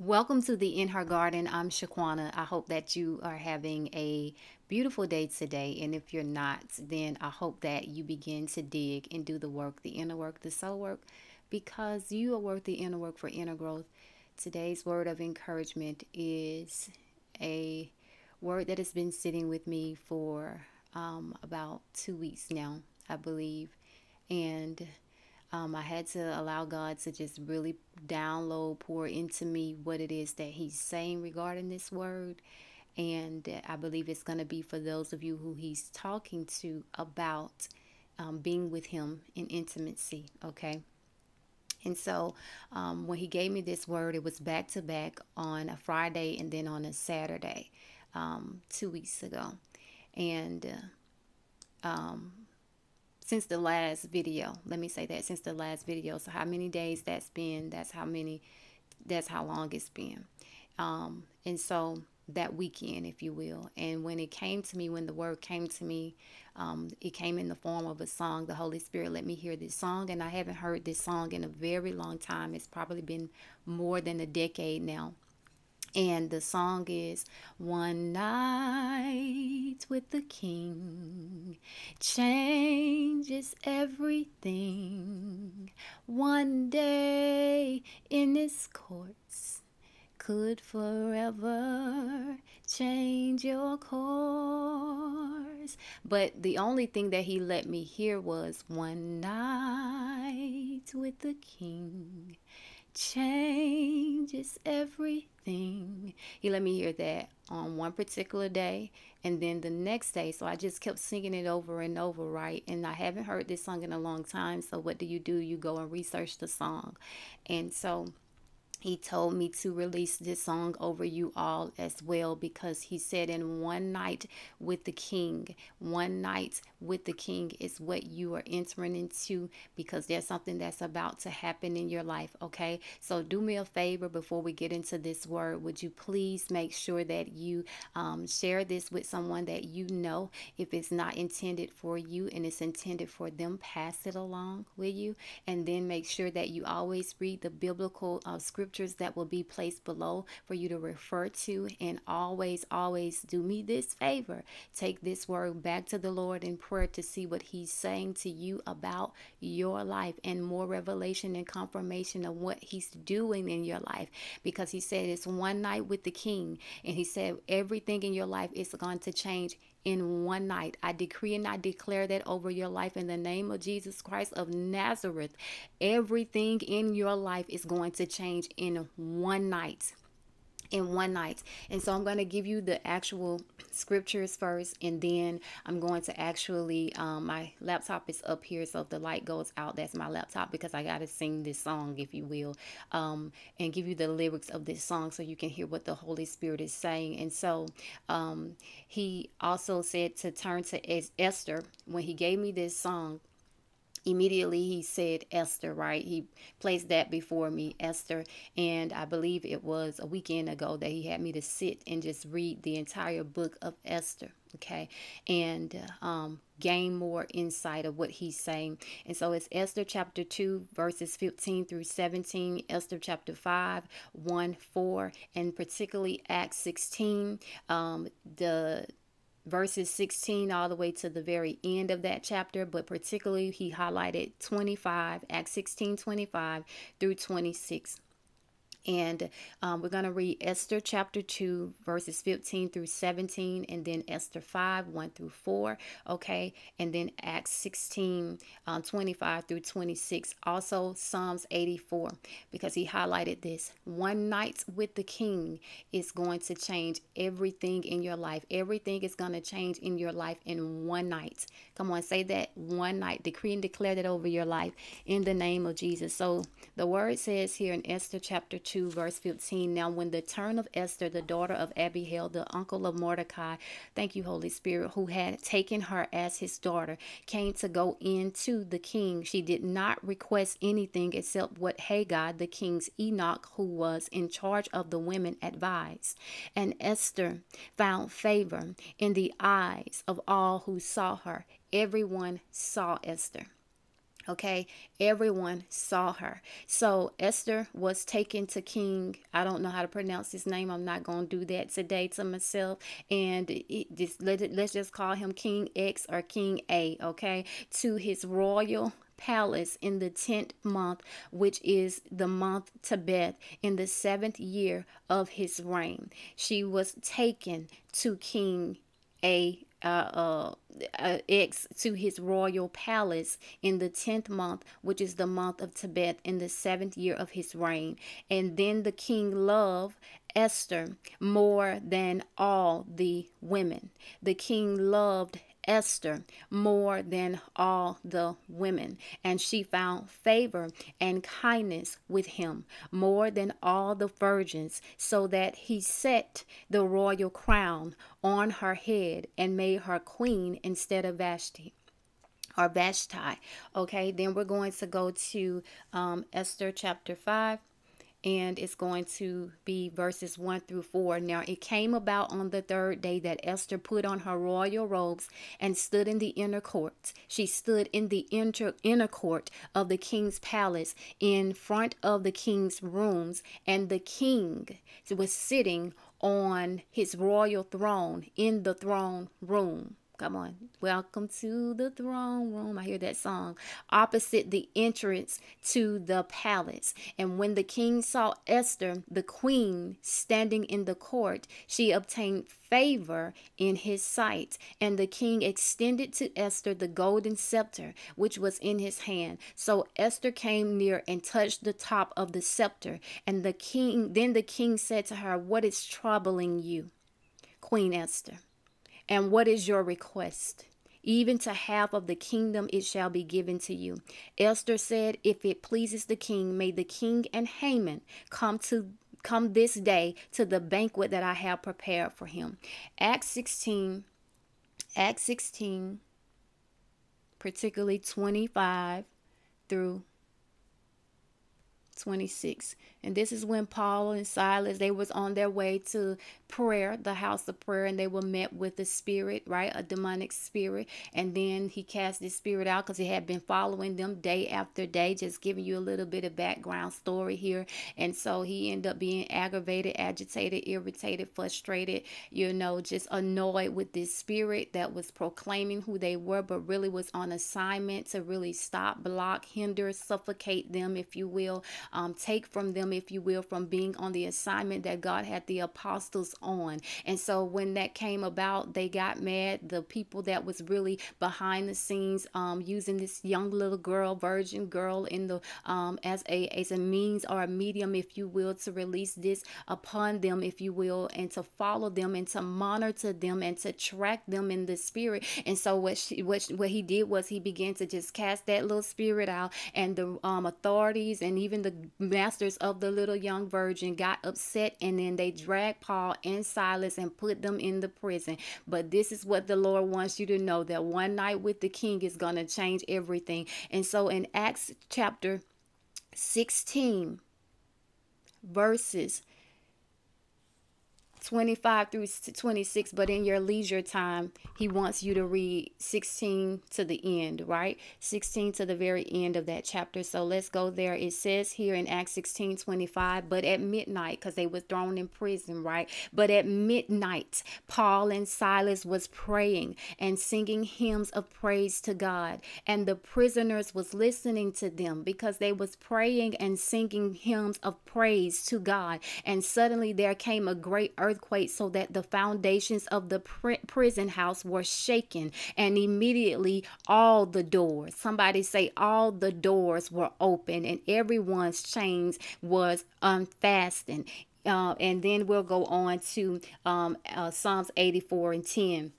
Welcome to the InnHer Garden. I'm Shequana. I hope that you are having a beautiful day today. And if you're not, then I hope that you begin to dig and do the work, the inner work, the soul work, because you are worth the inner work for inner growth. Today's word of encouragement is a word that has been sitting with me for um, about two weeks now, I believe. And um, I had to allow God to just really download, pour into me what it is that He's saying regarding this word. And I believe it's going to be for those of you who He's talking to about um, being with Him in intimacy, okay? And so um, when He gave me this word, it was back to back on a Friday and then on a Saturday um, two weeks ago. And uh, um, since the last video. Let me say that since the last video. So how many days that's been, that's how many, that's how long it's been. Um, and so that weekend, if you will. And when it came to me, when the word came to me, um, it came in the form of a song. The Holy Spirit let me hear this song, and I haven't heard this song in a very long time. It's probably been more than a decade now. And the song is One Night with the King changes everything. One day in his courts could forever change your course. But the only thing that he let me hear was One Night with the King changes everything. He let me hear that on one particular day and then the next day. So I just kept singing it over and over, right? And I haven't heard this song in a long time. So what do you do? You go and research the song. And so he told me to release this song over you all as well because he said in one night with the king one night with the king is what you are entering into because there's something that's about to happen in your life okay? So do me a favor before we get into this word would you please make sure that you um, share this with someone that you know if it's not intended for you and it's intended for them pass it along with you? And then make sure that you always read the biblical uh, scripture scriptures that will be placed below for you to refer to. And always, always do me this favor. Take this word back to the Lord in prayer to see what He's saying to you about your life and more revelation and confirmation of what He's doing in your life. Because He said it's one night with the King, and He said everything in your life is going to change in one night. I decree and I declare that over your life in the name of Jesus Christ of Nazareth. Everything in your life is going to change in one night in one night. And so I'm going to give you the actual scriptures first, and then I'm going to actually, um, my laptop is up here, so if the light goes out, that's my laptop because I got to sing this song, if you will, um, and give you the lyrics of this song so you can hear what the Holy Spirit is saying. And so um, he also said to turn to Esther when he gave me this song immediately he said Esther, right? He placed that before me, Esther. And I believe it was a weekend ago that he had me to sit and just read the entire book of Esther, okay? And um, gain more insight of what he's saying. And so it's Esther chapter 2, verses 15 through 17, Esther chapter 5, 1, 4, and particularly Acts 16. Um, the verses 16 all the way to the very end of that chapter, but particularly he highlighted 25, Acts 16 25 through 26. And um, we're going to read Esther chapter 2, verses 15 through 17, and then Esther 5, 1 through 4. Okay. And then Acts 16, um, 25 through 26. Also, Psalms 84, because he highlighted this. One night with the king is going to change everything in your life. Everything is going to change in your life in one night. Come on, say that one night. Decree and declare that over your life in the name of Jesus. So the word says here in Esther chapter 2, 2, verse 15. Now, when the turn of Esther, the daughter of Abihail, the uncle of Mordecai, thank you, Holy Spirit, who had taken her as his daughter, came to go in to the king, she did not request anything except what Hegai, the king's eunuch, who was in charge of the women, advised. And Esther found favor in the eyes of all who saw her. Everyone saw Esther. Okay, everyone saw her. So Esther was taken to King. I don't know how to pronounce his name. I'm not going to do that today to myself. And it, just let let's just call him King X or King A. Okay, to his royal palace in the tenth month, which is the month Tebeth, in the seventh year of his reign. She was taken to King A uh, uh, X to his royal palace in the tenth month, which is the month of Tebeth, in the seventh year of his reign. And then the king loved Esther more than all the women. The king loved Esther more than all the women, and she found favor and kindness with him more than all the virgins, so that he set the royal crown on her head and made her queen instead of Vashti or Vashti. Okay, then we're going to go to um, Esther chapter 5 and it's going to be verses 1 through 4. Now, it came about on the third day that Esther put on her royal robes and stood in the inner court. She stood in the inter, inner court of the king's palace in front of the king's rooms, and the king was sitting on his royal throne in the throne room. Come on. Welcome to the throne room. I hear that song. Opposite the entrance to the palace. And when the king saw Esther, the queen, standing in the court, she obtained favor in his sight. And the king extended to Esther the golden scepter which was in his hand. So Esther came near and touched the top of the scepter. And the king, then the king said to her, What is troubling you, Queen Esther? And what is your request? Even to half of the kingdom it shall be given to you. Esther said, If it pleases the king, may the king and Haman come to come this day to the banquet that I have prepared for him. Acts 16, Acts 16, particularly 25 through 26 and this is when paul and silas they was on their way to prayer the house of prayer and they were met with the spirit right a demonic spirit. And then he cast this spirit out because he had been following them day after day. Just giving you a little bit of background story here. And so he ended up being aggravated agitated irritated frustrated you know just annoyed with this spirit that was proclaiming who they were but really was on assignment to really stop block hinder suffocate them if you will um, take from them, if you will, from being on the assignment that God had the apostles on. And so when that came about, they got mad. The people that was really behind the scenes um, using this young little girl, virgin girl, in the um, as a as a means or a medium, if you will, to release this upon them, if you will, and to follow them and to monitor them and to track them in the spirit. And so what she what what he did was he began to just cast that little spirit out, and the um, authorities and even the masters of the little young virgin got upset and then they dragged Paul and Silas and put them in the prison. But this is what the Lord wants you to know that one night with the king is going to change everything. And so in Acts chapter 16, verses 25 through 26, but in your leisure time, he wants you to read 16 to the end, right? 16 to the very end of that chapter. So let's go there. It says here in Acts 16 25, but at midnight, because they was thrown in prison, right? But at midnight, Paul and Silas was praying and singing hymns of praise to God. And the prisoners was listening to them because they was praying and singing hymns of praise to God. And suddenly there came a great earth earthquake so that the foundations of the pr- prison house were shaken and immediately all the doors somebody say all the doors were open and everyone's chains was unfastened uh, and then we'll go on to um, uh, Psalms 84 and 10.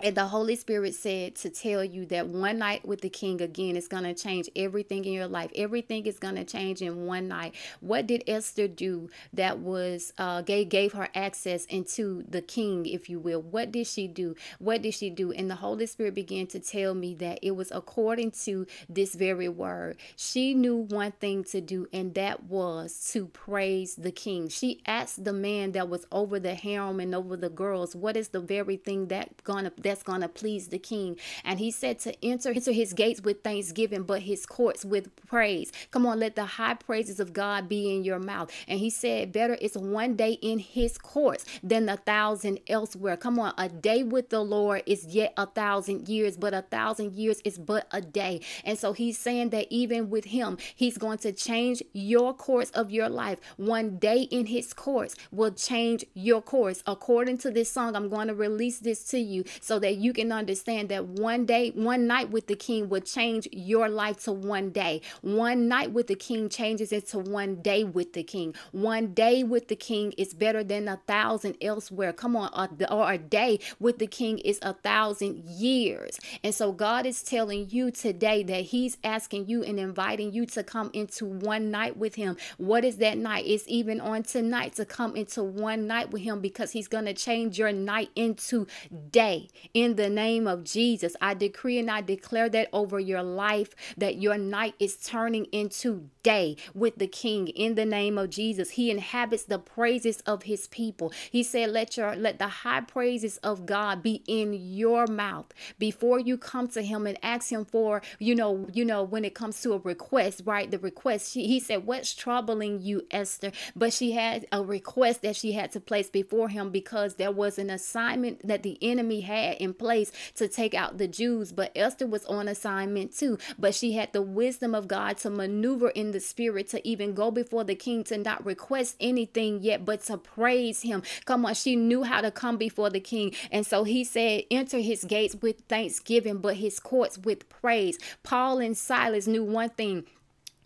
And the Holy Spirit said to tell you that one night with the King again is going to change everything in your life. Everything is going to change in one night. What did Esther do that was uh, gave gave her access into the King, if you will? What did she do? What did she do? And the Holy Spirit began to tell me that it was according to this very word. She knew one thing to do, and that was to praise the King. She asked the man that was over the harem and over the girls, "What is the very thing that gonna that's going to please the king. And he said to enter into his gates with thanksgiving, but his courts with praise. Come on, let the high praises of God be in your mouth. And he said, Better is one day in his courts than a thousand elsewhere. Come on, a day with the Lord is yet a thousand years, but a thousand years is but a day. And so he's saying that even with him, he's going to change your course of your life. One day in his courts will change your course. According to this song, I'm going to release this to you that you can understand that one day, one night with the king will change your life to one day. One night with the king changes into one day with the king. One day with the king is better than a thousand elsewhere. Come on, a, or a day with the king is a thousand years. And so God is telling you today that He's asking you and inviting you to come into one night with Him. What is that night? It's even on tonight to come into one night with Him because He's going to change your night into day. In the name of Jesus, I decree and I declare that over your life that your night is turning into day with the King. In the name of Jesus, He inhabits the praises of His people. He said, "Let your let the high praises of God be in your mouth before you come to Him and ask Him for, you know, you know, when it comes to a request, right? The request. She, he said, "What's troubling you, Esther?" But she had a request that she had to place before Him because there was an assignment that the enemy had in place to take out the Jews. But Esther was on assignment too. But she had the wisdom of God to maneuver in the spirit to even go before the king to not request anything yet, but to praise Him. Come on, she knew how to come before the king, and so He said, "Enter His gates with thanksgiving, but His courts with praise." Paul and Silas knew one thing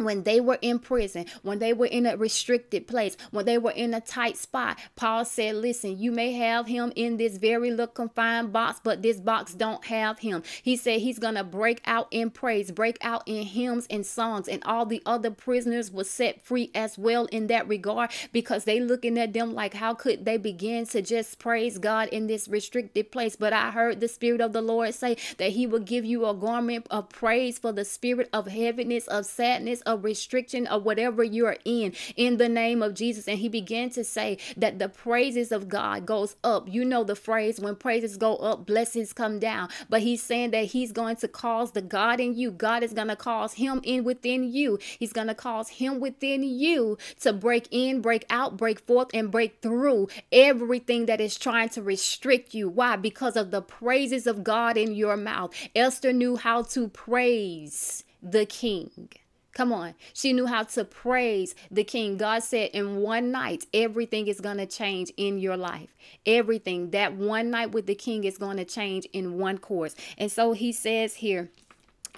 when they were in prison, when they were in a restricted place, when they were in a tight spot, Paul said, Listen, you may have him in this very little confined box, but this box don't have him. He said he's going to break out in praise, break out in hymns and songs, and all the other prisoners were set free as well in that regard because they looking at them like, How could they begin to just praise God in this restricted place? But I heard the Spirit of the Lord say that he will give you a garment of praise for the spirit of heaviness, of sadness, of restriction of whatever you're in in the name of Jesus. And he began to say that the praises of God goes up. You know the phrase when praises go up, blessings come down. But he's saying that he's going to cause the God in you. God is going to cause him in within you. He's going to cause him within you to break in, break out, break forth, and break through everything that is trying to restrict you. Why? Because of the praises of God in your mouth. Esther knew how to praise the king. Come on. She knew how to praise the king. God said in one night, everything is going to change in your life. Everything. That one night with the king is going to change in one course. And so he says here,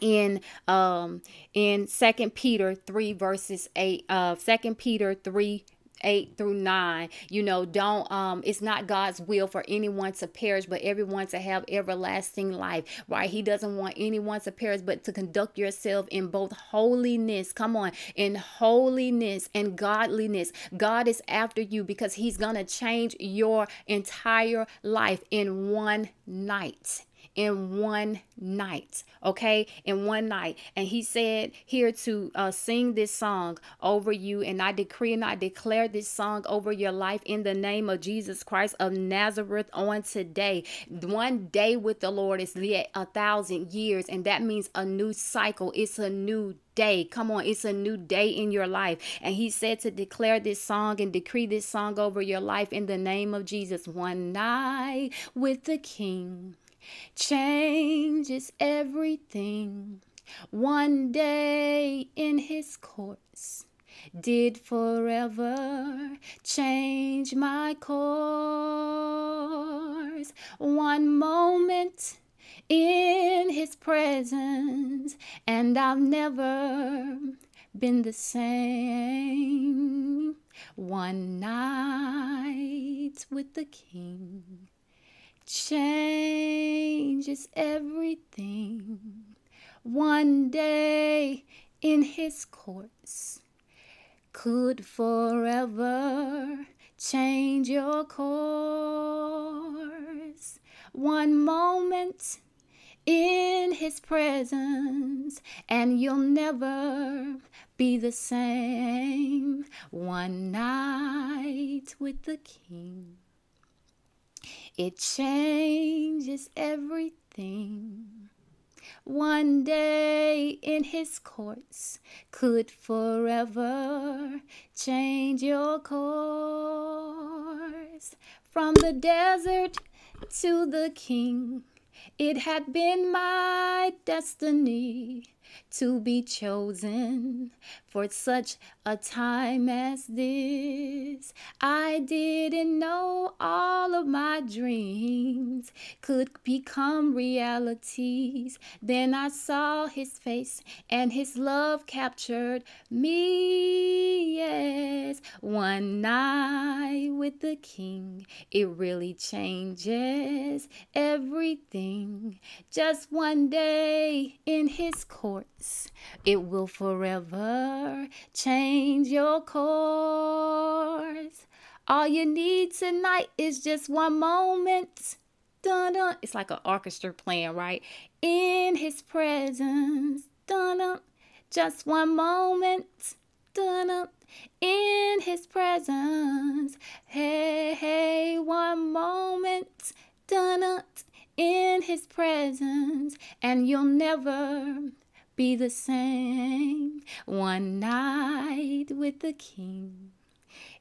in um in second peter 3 verses 8 uh second peter 3 8 through 9 you know don't um it's not god's will for anyone to perish but everyone to have everlasting life right? He doesn't want anyone to perish but to conduct yourself in both holiness come on in holiness and godliness. God is after you because he's gonna change your entire life in one night in one night. Okay, in one night. And he said here to uh, sing this song over you. And I decree and I declare this song over your life in the name of Jesus Christ of Nazareth on today. One day with the Lord is yet a thousand years, and that means a new cycle. It's a new day. Come on, it's a new day in your life. And he said to declare this song and decree this song over your life in the name of Jesus. One night with the King changes everything. One day in his courts did forever change my course. One moment in his presence, and I've never been the same. One night with the king changes everything. One day in his courts could forever change your course. One moment in his presence, and you'll never be the same. One night with the king It changes everything. One day in his courts could forever change your course. From the desert to the king, it had been my destiny to be chosen for such a time as this. I didn't know all of my dreams could become realities. Then I saw his face and his love captured me. Yes, one night with the king, it really changes everything. Just one day in his it will forever change your course. All you need tonight is just one moment. Dun dun. It's like an orchestra playing, right? In his presence. Dun dun. Just one moment. Dun dun. In his presence. Hey, hey, one moment. Dun dun. In his presence. And you'll never be the same. One night with the king.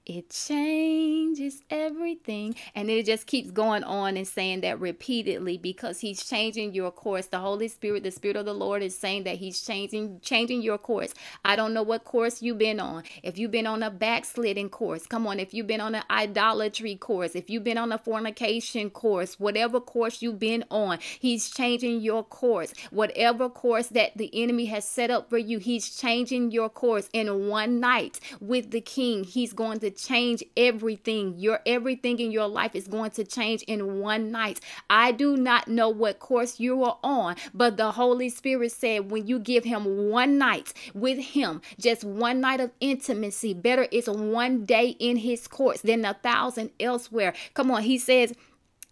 It changes everything. And it just keeps going on and saying that repeatedly because he's changing your course. The Holy Spirit, the Spirit of the Lord is saying that he's changing changing your course. I don't know what course you've been on. If you've been on a backsliding course, come on. If you've been on an idolatry course, if you've been on a fornication course, whatever course you've been on, he's changing your course. Whatever course that the enemy has set up for you, he's changing your course in one night with the king. He's going to change everything. Your everything in your life is going to change in one night. I do not know what course you are on, but the Holy Spirit said when you give him one night with him, just one night of intimacy, better is one day in his courts than a thousand elsewhere. Come on, he says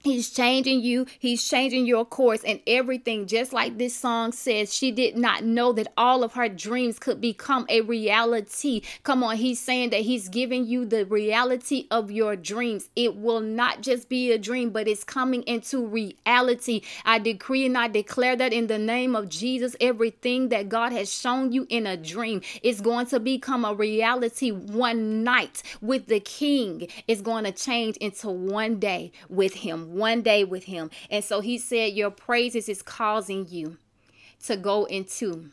He's changing you. He's changing your course and everything. Just like this song says, she did not know that all of her dreams could become a reality. Come on, he's saying that he's giving you the reality of your dreams. It will not just be a dream, but it's coming into reality. I decree and I declare that in the name of Jesus, everything that God has shown you in a dream is going to become a reality one night with the King. It's going to change into one day with Him one day with him. And so he said, Your praises is causing you to go into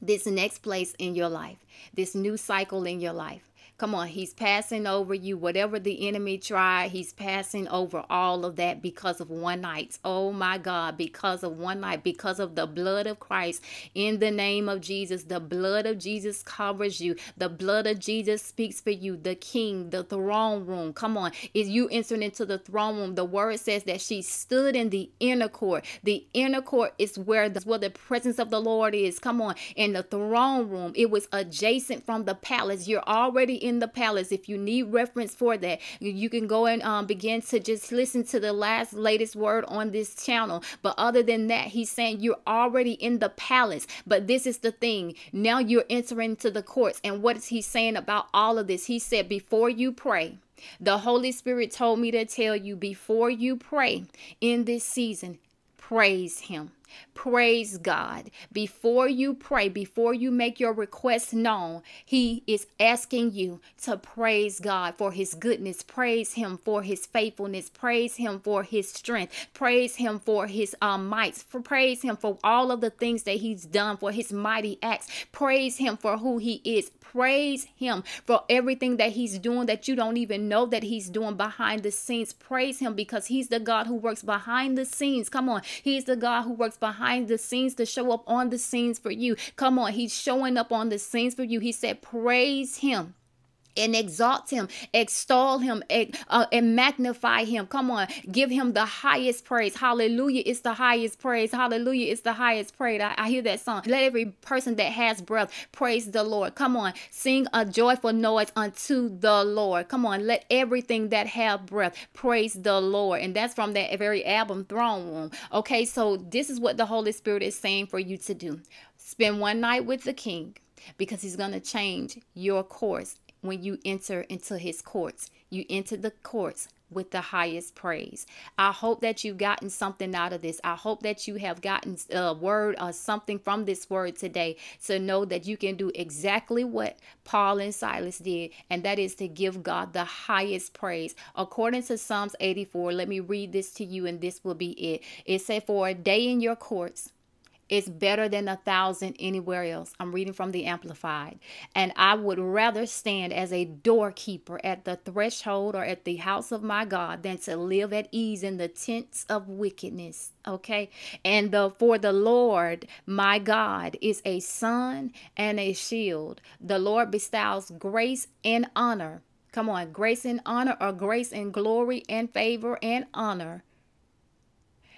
this next place in your life, this new cycle in your life. Come on, he's passing over you. Whatever the enemy tried, he's passing over all of that because of one night. Oh my God, because of one night, because of the blood of Christ. In the name of Jesus, the blood of Jesus covers you. The blood of Jesus speaks for you. The king, the throne room. Come on, is you entering into the throne room? The word says that she stood in the inner court. The inner court is where the, where the presence of the Lord is. Come on, in the throne room, it was adjacent from the palace. You're already in the palace. If you need reference for that, you can go and um, begin to just listen to the last latest word on this channel. But other than that, he's saying you're already in the palace. But this is the thing. Now you're entering to the courts. And what is he saying about all of this? He said, before you pray, the Holy Spirit told me to tell you before you pray in this season, praise Him. Praise God. Before you pray, before you make your request known, He is asking you to praise God for His goodness. Praise Him for His faithfulness. Praise Him for His strength. Praise Him for His um, might. Praise Him for all of the things that He's done, for His mighty acts. Praise Him for who He is. Praise Him for everything that He's doing that you don't even know that He's doing behind the scenes. Praise Him because He's the God who works behind the scenes. Come on. He's the God who works behind the scenes to show up on the scenes for you. Come on, he's showing up on the scenes for you. He said, Praise him and exalt him, extol him, uh, and magnify him. Come on, give him the highest praise. Hallelujah, it's the highest praise. Hallelujah, it's the highest praise. I, I, hear that song. Let every person that has breath praise the Lord. Come on, sing a joyful noise unto the Lord. Come on, let everything that have breath praise the Lord. And that's from that very album, Throne Room. Okay, so this is what the Holy Spirit is saying for you to do. Spend one night with the King because he's going to change your course when you enter into his courts. You enter the courts with the highest praise. I hope that you've gotten something out of this. I hope that you have gotten a word or something from this word today to know that you can do exactly what Paul and Silas did, and that is to give God the highest praise. According to Psalms 84, let me read this to you, and this will be it. It said, For a day in your courts is better than a thousand anywhere else. I'm reading from the Amplified. And I would rather stand as a doorkeeper at the threshold or at the house of my God than to live at ease in the tents of wickedness. Okay. And the for the Lord my God is a sun and a shield. The Lord bestows grace and honor. Come on, grace and honor, or grace and glory and favor and honor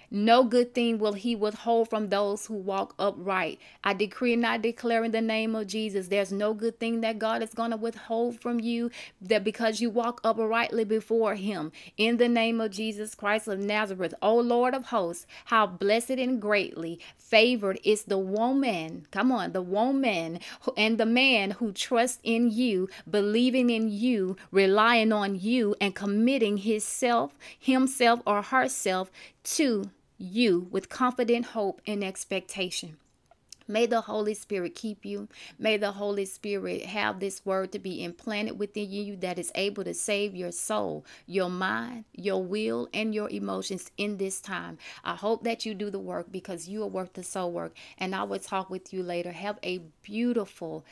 no good thing will he withhold from those who walk upright. I decree and I declare in the name of Jesus, there's no good thing that God is going to withhold from you that because you walk uprightly before him. In the name of Jesus Christ of Nazareth, O Lord of hosts, how blessed and greatly favored is the woman, come on, the woman and the man who trusts in you, believing in you, relying on you, and committing himself, himself or herself to you with confident hope and expectation. May the Holy Spirit keep you. May the Holy Spirit have this word to be implanted within you that is able to save your soul, your mind, your will, and your emotions in this time. I hope that you do the work because you are worth the soul work. And I will talk with you later. Have a beautiful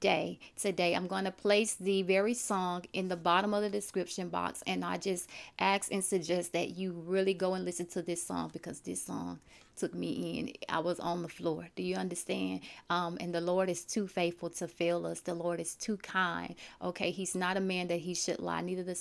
day today. I'm going to place the very song in the bottom of the description box. And I just ask and suggest that you really go and listen to this song because this song took me in. I was on the floor. Do you understand? Um, and the Lord is too faithful to fail us. The Lord is too kind. Okay, He's not a man that He should lie, neither the